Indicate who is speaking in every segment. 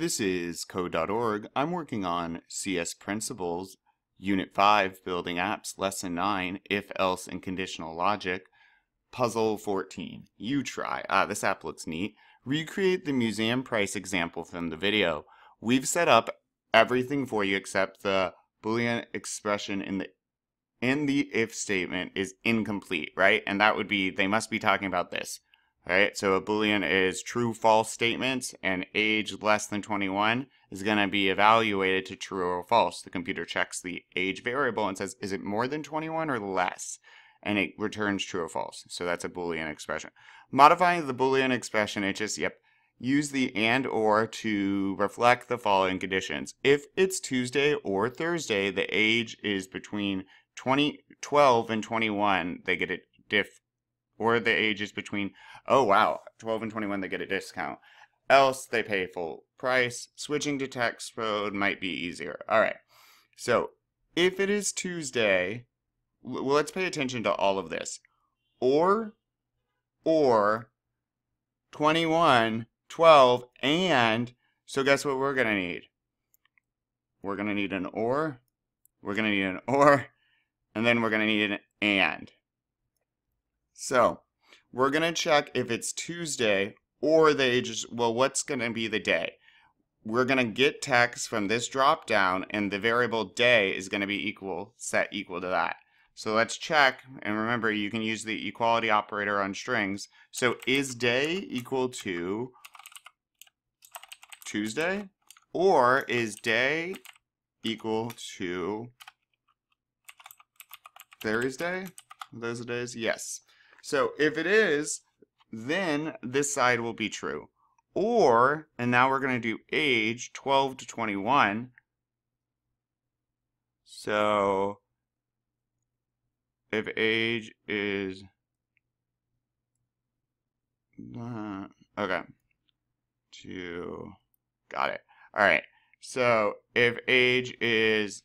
Speaker 1: This is code.org. I'm working on CS Principles, Unit 5, Building Apps, Lesson 9, If, Else, and Conditional Logic, Puzzle 14. You try. Ah, this app looks neat. Recreate the museum price example from the video. We've set up everything for you except the Boolean expression in the in the if statement is incomplete, right? And that would be, they must be talking about this. Right, so a boolean is true false statements and age less than 21 is going to be evaluated to true or false. The computer checks the age variable and says is it more than 21 or less and it returns true or false. So that's a boolean expression. Modifying the boolean expression it just yep use the and or to reflect the following conditions. If it's Tuesday or Thursday the age is between 20 12 and 21 they get a diff or the age is between, oh wow, 12 and 21, they get a discount. Else, they pay full price. Switching to text mode might be easier. All right. So if it is Tuesday, let's pay attention to all of this. Or, or, 21, 12, and, so guess what we're going to need? We're going to need an or, we're going to need an or, and then we're going to need an and. So we're going to check if it's Tuesday or they just, well, what's going to be the day? We're going to get text from this drop down and the variable day is going to be equal, set equal to that. So let's check, and remember you can use the equality operator on strings. So is day equal to Tuesday? Or is day equal to Thursday? Those are days? Yes. So if it is, then this side will be true. Or, and now we're going to do age 12 to 21. So if age is uh, okay to got it all right so if age is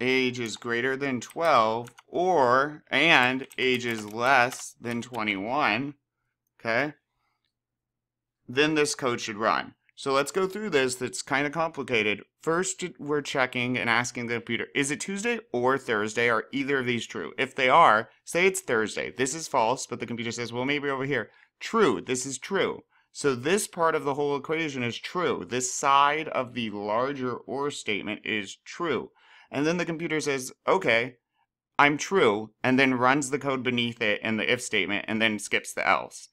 Speaker 1: age is greater than 12 or and age is less than 21 okay? Then this code should run. So let's go through this that's kind of complicated. First we're checking and asking the computer is it Tuesday or Thursday? Are either of these true? If they are say it's Thursday. This is false but the computer says well maybe over here. True this is true. So this part of the whole equation is true. This side of the larger or statement is true and then the computer says, okay, I'm true, and then runs the code beneath it in the if statement and then skips the else,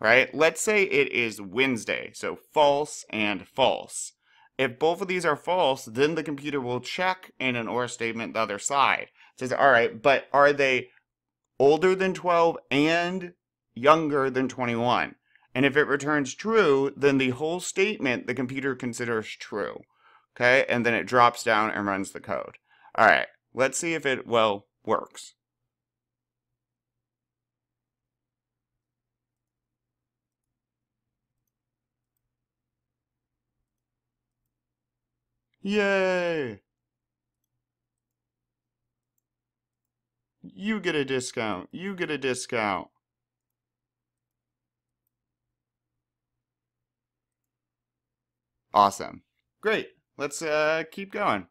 Speaker 1: right? Let's say it is Wednesday, so false and false. If both of these are false, then the computer will check in an OR statement the other side. It says, all right, but are they older than 12 and younger than 21? And if it returns true, then the whole statement the computer considers true. Okay, and then it drops down and runs the code. All right, let's see if it, well, works. Yay! You get a discount. You get a discount. Awesome. Great. Let's uh, keep going.